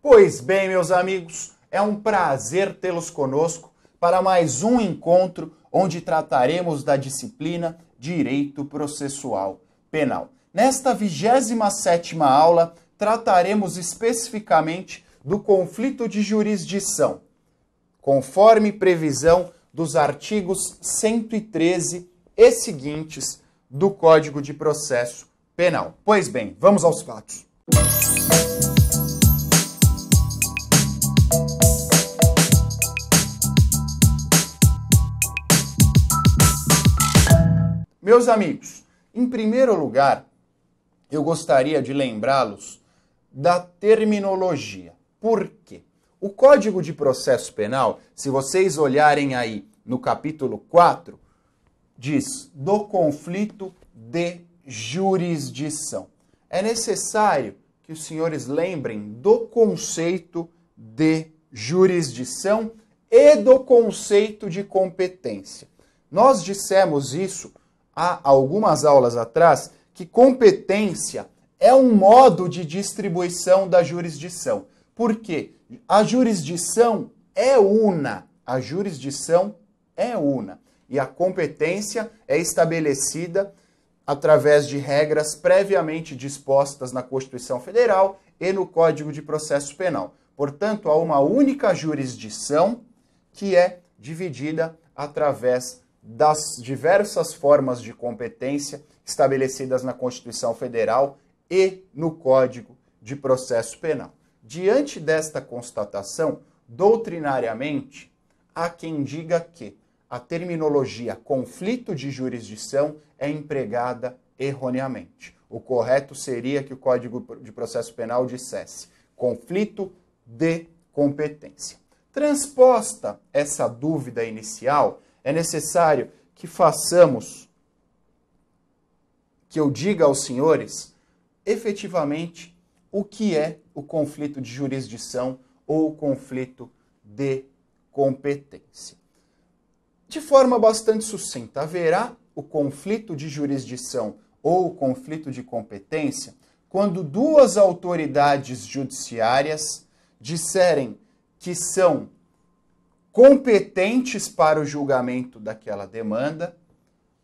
Pois bem, meus amigos, é um prazer tê-los conosco para mais um encontro onde trataremos da disciplina Direito Processual Penal. Nesta 27ª aula, trataremos especificamente do conflito de jurisdição, conforme previsão dos artigos 113 e seguintes do Código de Processo Penal. Pois bem, vamos aos fatos. Meus amigos, em primeiro lugar, eu gostaria de lembrá-los da terminologia. Por quê? O Código de Processo Penal, se vocês olharem aí no capítulo 4, diz do conflito de jurisdição. É necessário que os senhores lembrem do conceito de jurisdição e do conceito de competência. Nós dissemos isso há algumas aulas atrás que competência é um modo de distribuição da jurisdição. Por quê? A jurisdição é una. A jurisdição é una. E a competência é estabelecida através de regras previamente dispostas na Constituição Federal e no Código de Processo Penal. Portanto, há uma única jurisdição que é dividida através das diversas formas de competência estabelecidas na Constituição Federal e no Código de Processo Penal. Diante desta constatação, doutrinariamente, há quem diga que a terminologia conflito de jurisdição é empregada erroneamente. O correto seria que o Código de Processo Penal dissesse conflito de competência. Transposta essa dúvida inicial, é necessário que façamos, que eu diga aos senhores, efetivamente, o que é o conflito de jurisdição ou o conflito de competência. De forma bastante sucinta, haverá o conflito de jurisdição ou o conflito de competência quando duas autoridades judiciárias disserem que são competentes para o julgamento daquela demanda,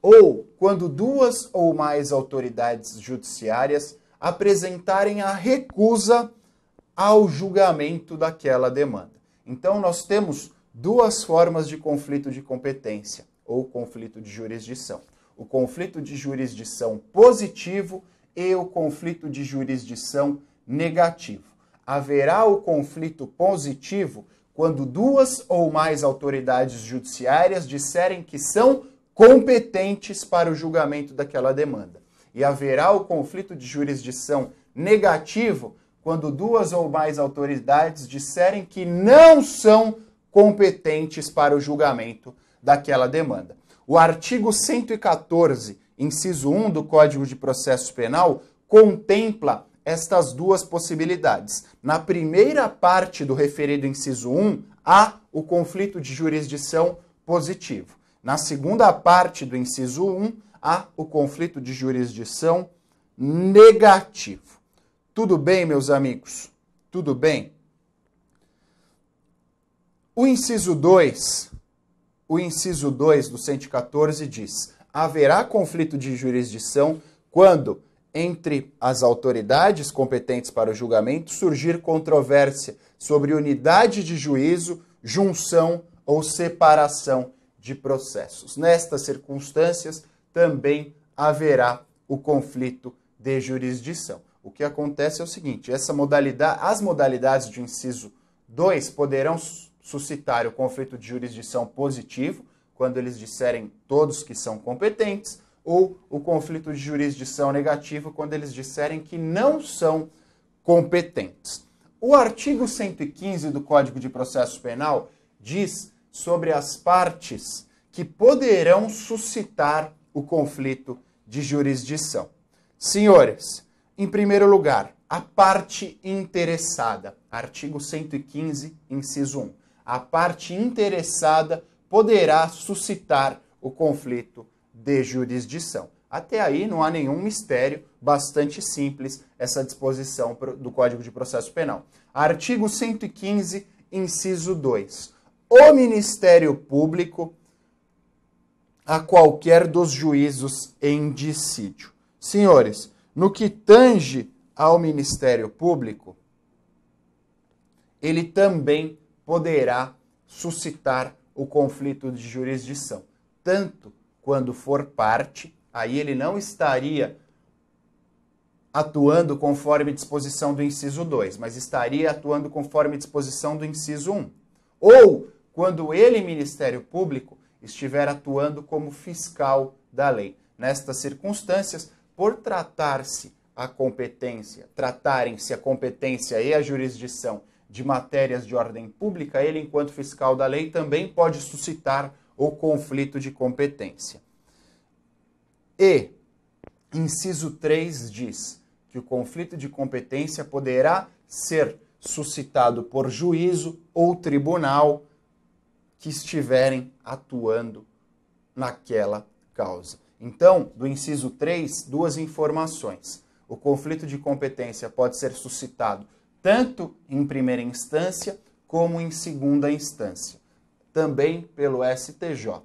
ou quando duas ou mais autoridades judiciárias apresentarem a recusa ao julgamento daquela demanda. Então, nós temos duas formas de conflito de competência ou conflito de jurisdição: o conflito de jurisdição positivo e o conflito de jurisdição negativo. Haverá o conflito positivo quando duas ou mais autoridades judiciárias disserem que são competentes para o julgamento daquela demanda. E haverá o conflito de jurisdição negativo quando duas ou mais autoridades disserem que não são competentes para o julgamento daquela demanda. O artigo 114, inciso 1 do Código de Processo Penal, contempla estas duas possibilidades. Na primeira parte do referido inciso 1, há o conflito de jurisdição positivo. Na segunda parte do inciso 1, há o conflito de jurisdição negativo. Tudo bem, meus amigos? Tudo bem? O inciso 2, o inciso 2 do 114 diz: haverá conflito de jurisdição quando entre as autoridades competentes para o julgamento surgir controvérsia sobre unidade de juízo, junção ou separação de processos. Nestas circunstâncias, também haverá o conflito de jurisdição. O que acontece é o seguinte: essa modalidade, as modalidades de inciso 2 poderão suscitar o conflito de jurisdição positivo, quando eles disserem todos que são competentes, ou o conflito de jurisdição negativo quando eles disserem que não são competentes. O artigo 115 do Código de Processo Penal diz sobre as partes que poderão suscitar o conflito de jurisdição. Senhores, em primeiro lugar, a parte interessada, artigo 115, inciso 1. A parte interessada poderá suscitar o conflito de jurisdição. Até aí não há nenhum mistério, bastante simples essa disposição do Código de Processo Penal. Artigo 115, inciso 2. O Ministério Público a qualquer dos juízos em dissídio. Senhores, no que tange ao Ministério Público, ele também poderá suscitar o conflito de jurisdição, tanto quando for parte, aí ele não estaria atuando conforme disposição do inciso 2, mas estaria atuando conforme disposição do inciso 1. Ou quando ele, Ministério Público, estiver atuando como fiscal da lei. Nestas circunstâncias, por tratar-se a competência, tratarem-se a competência e a jurisdição de matérias de ordem pública, ele, enquanto fiscal da lei, também pode suscitar o conflito de competência. E, inciso 3 diz que o conflito de competência poderá ser suscitado por juízo ou tribunal que estiverem atuando naquela causa. Então, do inciso 3, duas informações. O conflito de competência pode ser suscitado tanto em primeira instância como em segunda instância, também pelo STJ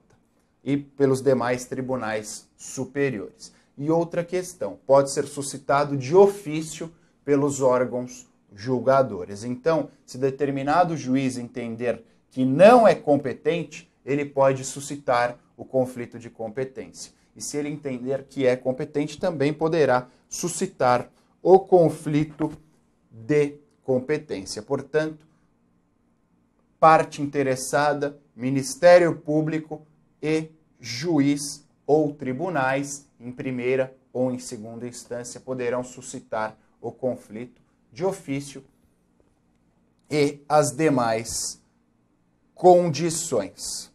e pelos demais tribunais superiores. E outra questão, pode ser suscitado de ofício pelos órgãos julgadores. Então, se determinado juiz entender que não é competente, ele pode suscitar o conflito de competência. E se ele entender que é competente, também poderá suscitar o conflito de competência. Portanto, parte interessada, Ministério Público e juiz ou tribunais, em primeira ou em segunda instância, poderão suscitar o conflito de ofício e as demais condições.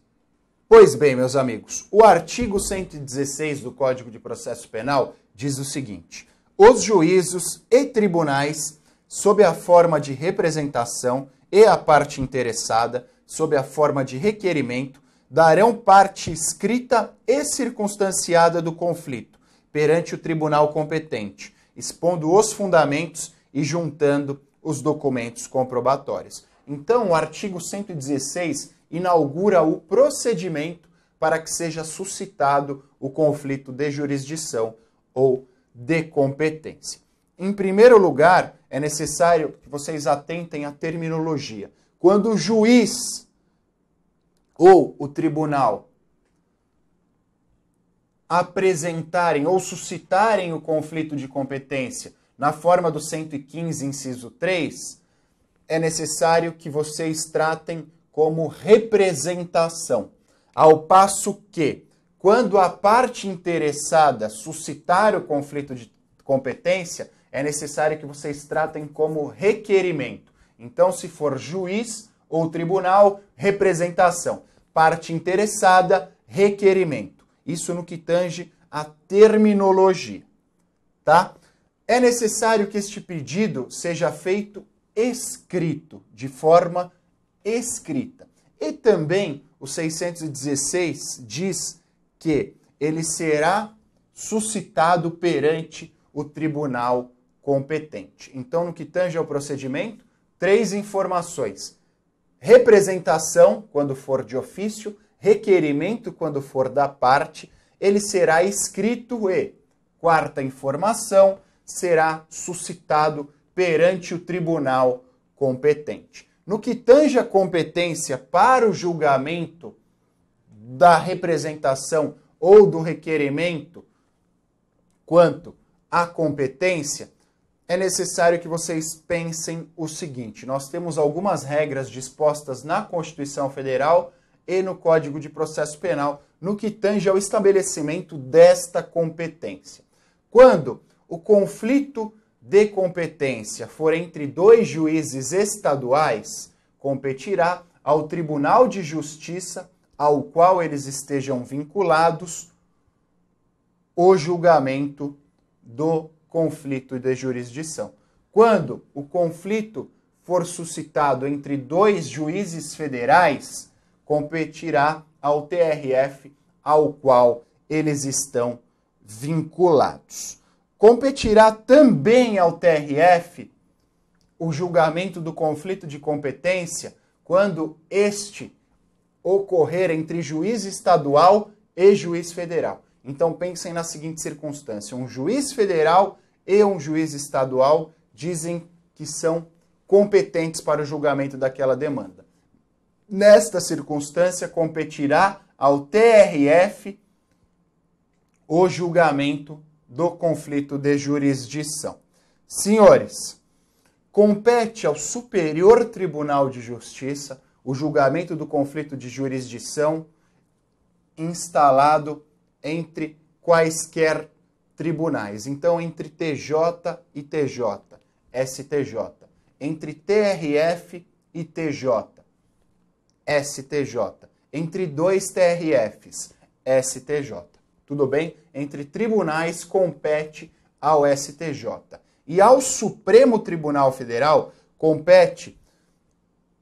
Pois bem, meus amigos, o artigo 116 do Código de Processo Penal diz o seguinte: os juízos e tribunais, sob a forma de representação e a parte interessada, sob a forma de requerimento, darão parte escrita e circunstanciada do conflito perante o tribunal competente, expondo os fundamentos e juntando os documentos comprobatórios. Então, o artigo 116 inaugura o procedimento para que seja suscitado o conflito de jurisdição ou de competência. Em primeiro lugar, é necessário que vocês atentem à terminologia. Quando o juiz ou o tribunal apresentarem ou suscitarem o conflito de competência na forma do 115, inciso 3, é necessário que vocês tratem como representação. Ao passo que, quando a parte interessada suscitar o conflito de competência, é necessário que vocês tratem como requerimento. Então, se for juiz ou tribunal, representação. Parte interessada, requerimento. Isso no que tange a terminologia, tá? É necessário que este pedido seja feito escrito, de forma escrita. E também o 616 diz que ele será suscitado perante o tribunal competente. Então, no que tange ao procedimento, três informações: representação, quando for de ofício, requerimento, quando for da parte, ele será escrito e, quarta informação, será suscitado perante o tribunal competente. No que tange a competência para o julgamento da representação ou do requerimento, quanto à competência, é necessário que vocês pensem o seguinte: nós temos algumas regras dispostas na Constituição Federal e no Código de Processo Penal no que tange ao estabelecimento desta competência. Quando o conflito de competência for entre dois juízes estaduais, competirá ao Tribunal de Justiça ao qual eles estejam vinculados o julgamento do conflito de jurisdição. Quando o conflito for suscitado entre dois juízes federais, competirá ao TRF ao qual eles estão vinculados. Competirá também ao TRF o julgamento do conflito de competência quando este ocorrer entre juiz estadual e juiz federal. Então pensem na seguinte circunstância: um juiz federal e um juiz estadual dizem que são competentes para o julgamento daquela demanda. Nesta circunstância, competirá ao TRF o julgamento do conflito de jurisdição. Senhores, compete ao Superior Tribunal de Justiça o julgamento do conflito de jurisdição instalado entre quaisquer tribunais. Então, entre TJ e TJ, STJ. Entre TRF e TJ, STJ. Entre dois TRFs, STJ. Tudo bem? Entre tribunais compete ao STJ. E ao Supremo Tribunal Federal compete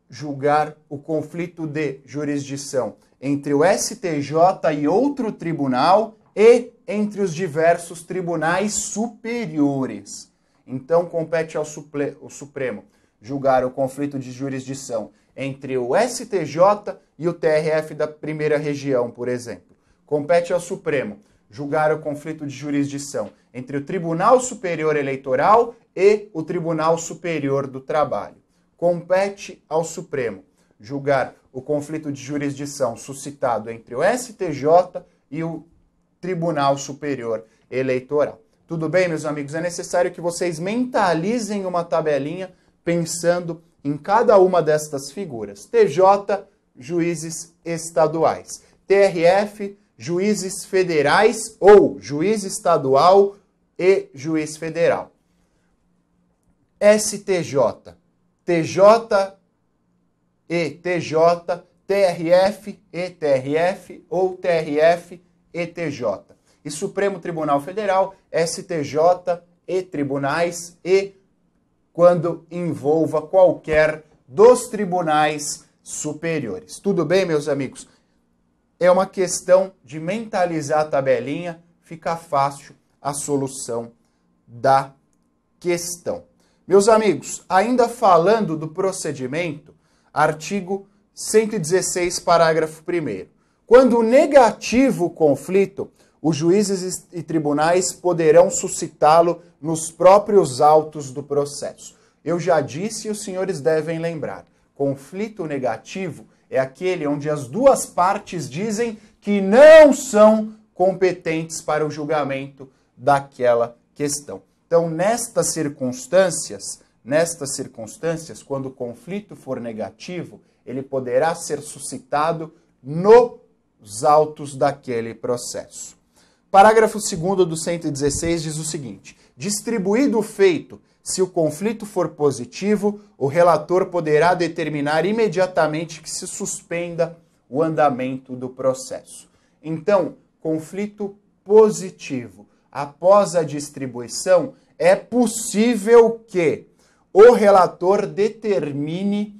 julgar o conflito de jurisdição entre o STJ e outro tribunal e entre os diversos tribunais superiores. Então, compete ao Supremo julgar o conflito de jurisdição entre o STJ e o TRF da primeira região, por exemplo. Compete ao Supremo julgar o conflito de jurisdição entre o Tribunal Superior Eleitoral e o Tribunal Superior do Trabalho. Compete ao Supremo julgar o conflito de jurisdição suscitado entre o STJ e o Tribunal Superior Eleitoral. Tudo bem, meus amigos? É necessário que vocês mentalizem uma tabelinha pensando em cada uma destas figuras. TJ, juízes estaduais. TRF, juízes federais ou juiz estadual e juiz federal. STJ, TJ e TJ, TRF e TRF ou TRF e TJ. E Supremo Tribunal Federal, STJ e tribunais e quando envolva qualquer dos tribunais superiores. Tudo bem, meus amigos? É uma questão de mentalizar a tabelinha, fica fácil a solução da questão. Meus amigos, ainda falando do procedimento, artigo 116, parágrafo 1. Quando negativo o conflito, os juízes e tribunais poderão suscitá-lo nos próprios autos do processo. Eu já disse e os senhores devem lembrar: conflito negativo é aquele onde as duas partes dizem que não são competentes para o julgamento daquela questão. Então, nestas circunstâncias, nestas circunstâncias, quando o conflito for negativo, ele poderá ser suscitado nos autos daquele processo. Parágrafo 2 do 116 diz o seguinte: distribuído o feito, se o conflito for positivo, o relator poderá determinar imediatamente que se suspenda o andamento do processo. Então, conflito positivo. Após a distribuição, é possível que o relator determine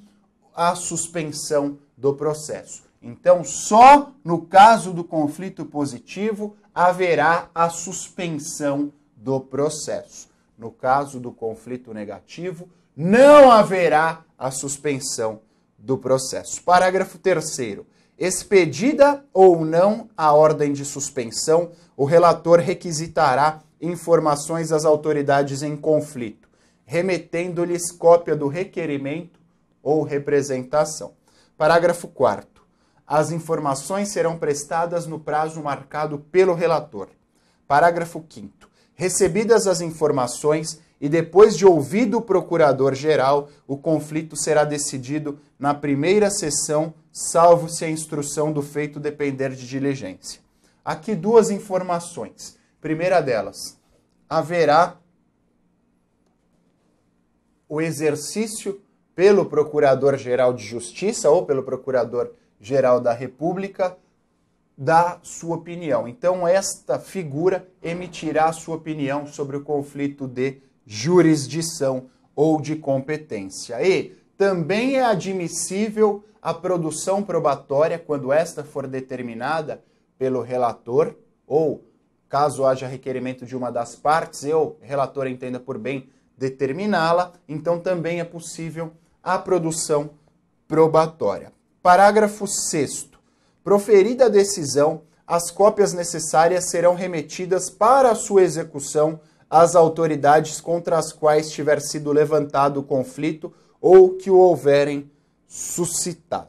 a suspensão do processo. Então, só no caso do conflito positivo haverá a suspensão do processo. No caso do conflito negativo, não haverá a suspensão do processo. Parágrafo 3. Expedida ou não a ordem de suspensão, o relator requisitará informações às autoridades em conflito, remetendo-lhes cópia do requerimento ou representação. Parágrafo 4 as informações serão prestadas no prazo marcado pelo relator. Parágrafo 5. Recebidas as informações e depois de ouvido o procurador-geral, o conflito será decidido na primeira sessão, salvo se a instrução do feito depender de diligência. Aqui duas informações. Primeira delas, haverá o exercício pelo Procurador-Geral de Justiça ou pelo Procurador geral da República dá sua opinião. Então, esta figura emitirá sua opinião sobre o conflito de jurisdição ou de competência. E também é admissível a produção probatória quando esta for determinada pelo relator ou caso haja requerimento de uma das partes, eu, relator, entenda por bem determiná-la, então também é possível a produção probatória. Parágrafo 6. Proferida a decisão, as cópias necessárias serão remetidas para a sua execução às autoridades contra as quais tiver sido levantado o conflito ou que o houverem suscitado.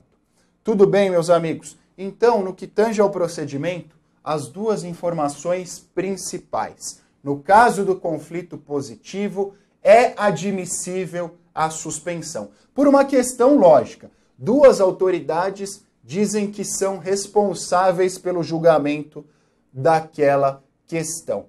Tudo bem, meus amigos? Então, no que tange ao procedimento, as duas informações principais. No caso do conflito positivo, é admissível a suspensão. Por uma questão lógica, duas autoridades dizem que são responsáveis pelo julgamento daquela questão.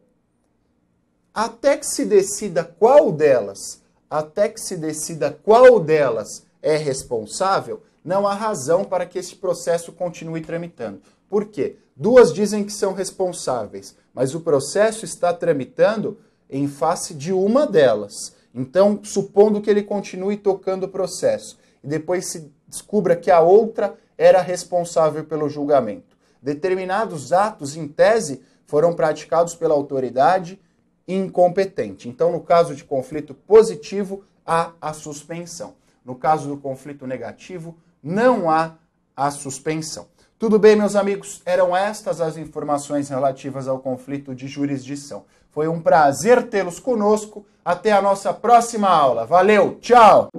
Até que se decida qual delas, até que se decida qual delas é responsável, não há razão para que esse processo continue tramitando. Por quê? Duas dizem que são responsáveis, mas o processo está tramitando em face de uma delas. Então, supondo que ele continue tocando o processo e depois se descubra que a outra era responsável pelo julgamento. Determinados atos, em tese, foram praticados pela autoridade incompetente. Então, no caso de conflito positivo, há a suspensão. No caso do conflito negativo, não há a suspensão. Tudo bem, meus amigos? Eram estas as informações relativas ao conflito de jurisdição. Foi um prazer tê-los conosco. Até a nossa próxima aula. Valeu, tchau!